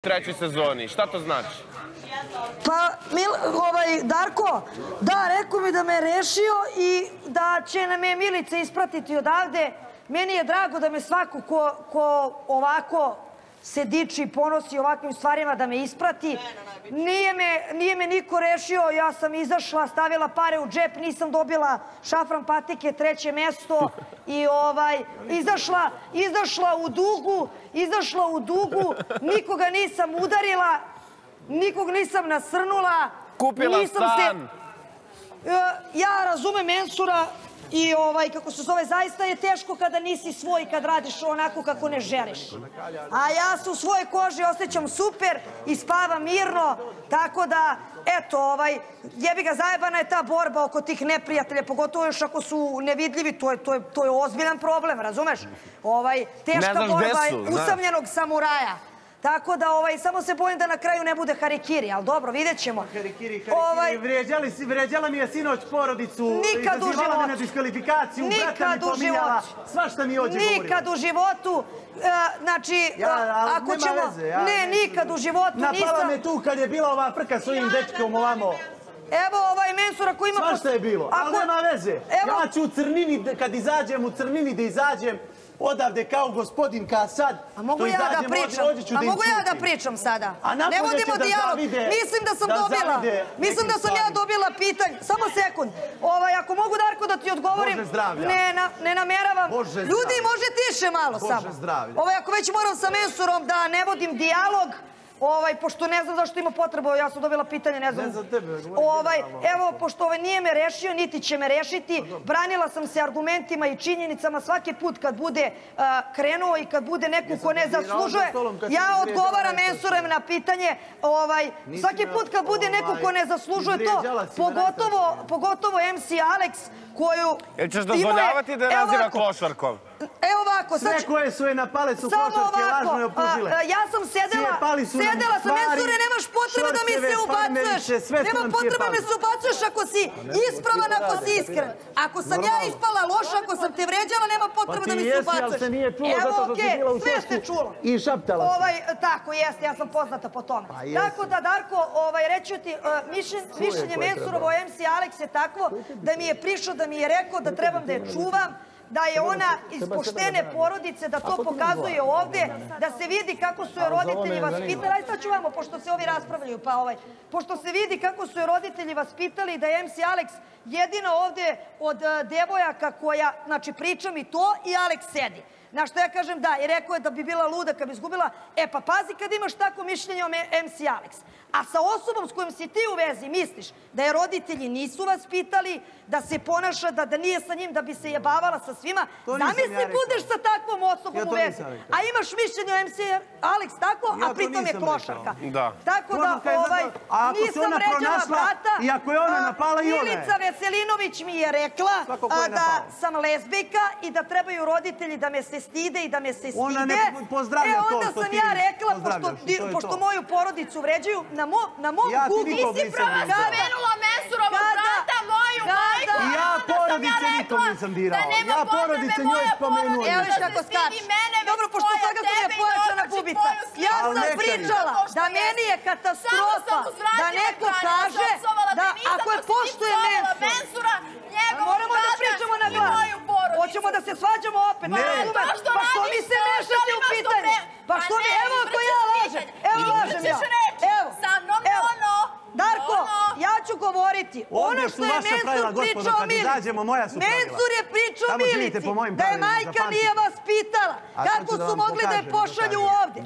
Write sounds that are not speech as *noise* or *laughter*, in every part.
trećoj sezoni. Šta to znači? Pa, Mil, ovaj, Darko, da, rekao mi da me rešio i da će na me Milica ispratiti odavde. Meni je drago da me svako ko, ko ovako se diči i ponosi ovakvim stvarima da me isprati. Nije me, nije me niko rešio, ja sam izašla, stavila pare u džep, nisam dobila šafran patike, treće mesto i ovaj, izašla, izašla u dugu, izašla u dugu, nikoga nisam udarila, nikog nisam nasrnula. Kupila nisam stan. Se, E, ja razumem Mensura i ovaj, kako se zove, zaista je teško kada nisi svoj, kad radiš onako kako ne želiš. A ja se u svojoj koži osjećam super i spavam mirno, tako da, eto, ovaj, jebi ga zajebana je ta borba oko tih neprijatelja, pogotovo još ako su nevidljivi, to je, to je, to je ozbiljan problem, razumeš? Ovaj, teška borba su, usamljenog samuraja. Tako da, ovaj, samo se bojim da na kraju ne bude harikiri, ali dobro, vidjet ćemo. Harikiri, harikiri, Ovaj, vrijeđali si, vrijeđala mi je sinoć porodicu, Nikad u izazivala me na životu. diskvalifikaciju, brata mi Nikad u pominjala, životu. svašta mi ovdje govorila. Nikad u životu, e, znači, Ja, ali ako nema ćemo... veze, ja ne, ne- nikad u životu Napala nisam... me tu kad je bila ova frka s ovim dečkom ovamo. Evo ovaj mensur ako ima... Svašta je bilo, ali Ako- nema veze. Evo, Ja ću u crnini, kad izađem u crnini da izađem odavde kao gospodin ka sad. a mogu ja da pričam? A mogu ja da pričam sada? A ne vodimo dijalog. Mislim da sam da dobila. Mislim da sam ja dobila pitanje. Samo sekund. Ovaj, ako mogu Darko da ti odgovorim. Bože zdravlja. Ne, na, ne nameravam. Bože Ljudi, može tiše malo Bože samo. zdravlja. Ovaj, ako već moram sa mensurom da ne vodim dijalog, Ovaj, pošto ne znam zašto ima potrebu, ja sam dobila pitanje, ne znam. Ne za tebe, Ovaj, evo, pošto ovaj nije me rešio, niti će me rešiti, branila sam se argumentima i činjenicama svaki put kad bude a, krenuo i kad bude neko ko ne zaslužuje, ja odgovaram Mensurem na pitanje, ovaj, svaki put kad bude neko ko ne ovaj, zaslužuje to, pogotovo, pogotovo MC Alex, koju... Jel ćeš dozvoljavati da naziva ovako, klošarkom? Evo ovako, sad Sve ću- koje su je napale su samo košarke ovako, lažno je optužile. ja sam nam sedela sam, Mensure, nemaš potrebe da mi se ubacuješ. Nema potrebe cijepali. me se ubacuješ ako si ispravan, ako si iskren. Ako sam ja ispala loša, ako sam te vređala, nema potrebe Pa da ti mi se jesi, ubacuješ. ali se nije čulo Evo, zato što si bila u sve ste čulo. i šaptala si. Ovaj, tako, jeste, ja sam poznata po tome. Pa jesi. Tako da, Darko, ovaj, reću ti, mišljen- mišljenje Mensurovo MC Alex je takvo da mi je prišao, da mi je rekao da trebam da je čuvam, da je ona iz poštene porodice, da to pokazuje ovde, da se vidi kako su je roditelji vaspitali. Aj sad ću vamo, pošto se ovi raspravljaju, pa ovaj, pošto se vidi kako su je roditelji vaspitali, da je MC Alex jedina ovde od eh, devojaka koja, znači priča mi to i Alex sedi. Na što ja kažem da, i rekao je da bi bila luda kad bi izgubila. E pa pazi kad imaš tako mišljenje o MC Alex. A sa osobom s kojom si ti u vezi misliš da je roditelji nisu vas pitali, da se ponaša, da, da nije sa njim, da bi se jebavala sa svima. Zamisli ja budeš sa takvom Ja to u vezi. nisam rekao. A imaš mišljenje o MC Alex tako, Ja a to pritom je nisam klošarka. Tako da, ovaj, nisam pronašla brata. i ako je ona napala i ona je. Milica Veselinović mi je rekla da sam lezbijka i da trebaju roditelji da me se stide i da me se stide. Ona ne pozdravlja e, to onda što sam ti ja rekla, pošto, moju porodicu vređaju, na, mo, na mom Ja ti Google... nisam dirao. Spomenula Mensurovog Kada? brata, moju Kada? Porodice nikom nisam dirao. Ja porodice njoj spomenuo Evo viš kako skače. Dobro, pošto svakako mi je pojačana bubica. Ja sam pričala da meni je katastrofa da neko kaže da ako je poštuje Mensura, moramo da pričamo na glas. Hoćemo da se svađamo opet. Ne. To što Pa što mi se mešate u pitanje? Pa Pa što mi, ne, evo ako izvrćeš ja lažem. pitanje. Evo lažem ja. Izvrćeš reči. Evo. Sa mnom evo. ono. Darko, Ono. ja ću govoriti. Ovdje Ono su što je vaša pravila, Mensur gospodo, pričao kad Milici. izađemo, moja su pravila. Mensur je pričao Milici da je majka nije vas pitala. Kako su mogli da je pošalju?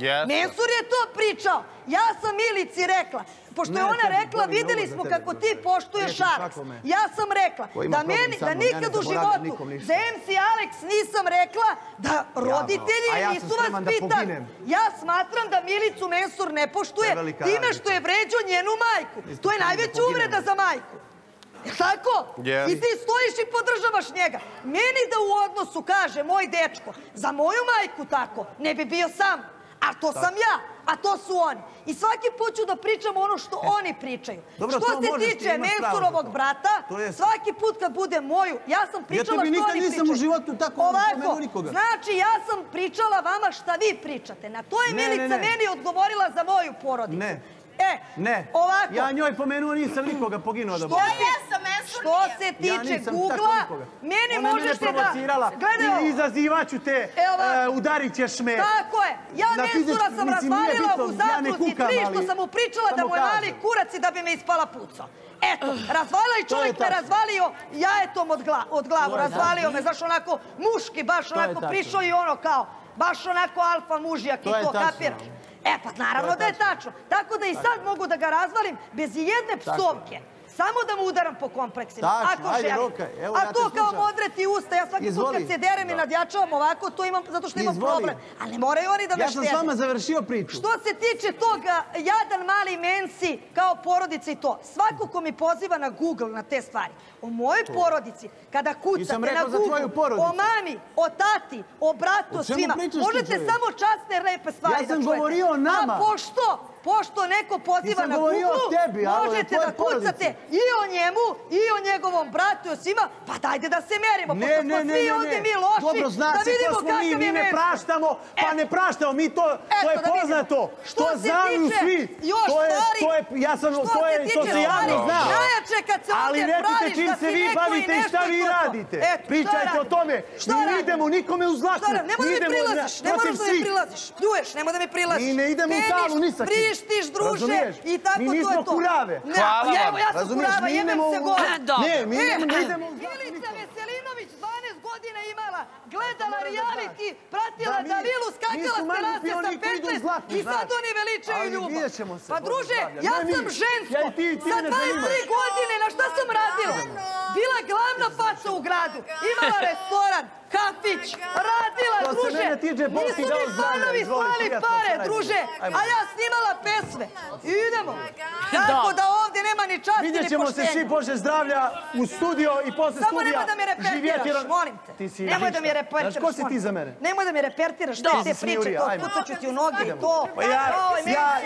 Jeste. Mensur je to pričao. Ja sam Milici rekla, pošto je ona rekla, za smo kako ti poštuješ svakome. Ja sam rekla da meni, da nikad u životu za MC Alex nisam rekla da roditelji nisu vas pitali. Ja smatram da Milicu Mensur ne poštuje time što je vređao njenu majku. To je najveća uvreda za majku. Jel tako? I ti stojiš i podržavaš njega. Meni da u odnosu kaže moj dečko, za moju majku tako, ne bi bio sam. A to sam ja, a to su oni. I svaki put ću da pričam ono što oni pričaju. E. Dobro, što to se možeš, tiče Mensurovog brata, je- svaki put kad bude moju, ja sam pričala tebi što nikad oni nisam pričaju. u životu tako Ovako, nikoga. znači ja sam pričala vama šta vi pričate. Na to je Ne, ne, Milica ne. meni odgovorila za moju porodicu. E, Ne, ovako. ja njoj pomenuo nisam nikoga poginuo da Što bude. se, jesam, što se Ja tiče tako Google-a, meni Ona mene da... provocirala Gledaj i izazivaću te, e, udarit ćeš me. Tako je. Ja Na Mensura sam razvalila u ja kukam, tri što sam mu pričala da mu je mali kurac i da bi me ispala puco. Eto, razvalila i čovjek me razvalio jajetom od, gla, od glavu. Razvalio me, znaš, onako muški, baš onako prišao i ono kao, baš onako alfa mužijak i To kapiraš? E pa naravno To je da je tačno. Tako da i sad mogu da ga razvalim bez ijedne psovke. Samo da mu udaram po kompleksima. Tačno, ako ajde, želim. Rokaj, evo A ja to kao modreti usta, ja svaki put kad se derem i nadjačavam ovako, to imam zato što imam Izvoli. problem. Ali ne moraju oni da me Ja sam s vama završio priču. Što se tiče toga, jadan mali mensi kao porodica i to, svako ko mi poziva na Google na te stvari, o mojoj porodici, kada kucate na Google, o mami, o tati, o bratu, O svima, možete samo časne lepe stvari Ja da sam čujete. govorio o nama. A pošto, pošto neko poziva na tebi, o možete da kucate i o njemu, i o njegovom bratu, i o svima, pa dajde da se merimo, Ne, pošto ne, smo ne, svi ne, ovdje ne. mi loši, Dobro, zna da vidimo mi, kakav mi je ne Mensa. praštamo, pa ne praštamo, mi to, to je poznato. Što znaju svi. To je, to je, ja sam, to je, to se javno zna. najjače kad se Ali ovdje praviš čim da se si vi bavite i šta vi radite. Pričajte o tome. Mi ne idemo nikome u zlaku. Nemoj da mi prilaziš, ne protiv moraš da mi prilaziš. Pljuješ, nemoj da mi prilaziš. Mi ne idemo u talu ni sa kim. Prištiš, druže, Razumiješ? i tako Mi to je nismo to. kurave. Ne, Hvala pa evo, vam. ja sam Razumiješ, kurava, mi jebem se gore. Ne, mi idemo, mi idemo Milica Veselinović 12 godina imala, gledala reality, pratila Da, mi- Dalilu, mi skakala s terase sa mangupi, oni koji idu u 15 zlatu, i sad oni veličaju ljubav. Pa druže, ja Ne mi. sam žensko. Ja i ti, ti Sa ne 23 zanimaš. godine, na šta sam radila? Faca u gradu, imala restoran, kafić, radila, To se druže. Nisu dao mi fanovi slali pare, druže, a ja snimala pesme. Idemo. Tako da ovdje nema ni časti Vidjet ni ćemo se poštenja. svi, Bože zdravlja, u studio i posle Samo studija. nemoj da me živjeti repertiraš, molim te. Nemoj da mi repertiraš. Znaš, ko si ti za mene? Nemoj da mi repertiraš te, te priče, to pucat ću ti u noge i to. Pa ja- ja-.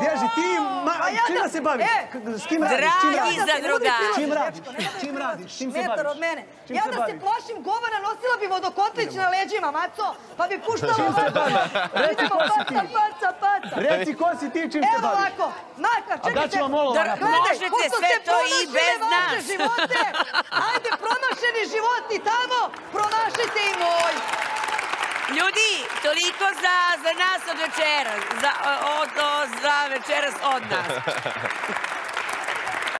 Bježi, ti, ma, A ja čime da- se baviš? E, S kim radiš? Dragi Čim zadrugar. mi Čim radiš? mi Čim? Čim se Metar od mene. Čim Ja da se plašim govana, nosila bi vodokotlić na leđima, maco, pa bi puštala Čim se ovako. baviš? Reci ko si ti? paca, paca. Reci ko si ti, čim se Evo baviš? ovako, Maka, čekajte. daću vam olova Gledaj, napolje. Možete sve to i bez nas. živote, ajde, promašeni životi tamo, promašite i moj. Ljudi, toliko za, za nas od večera. Za, od, od, za večeras od nas. *laughs*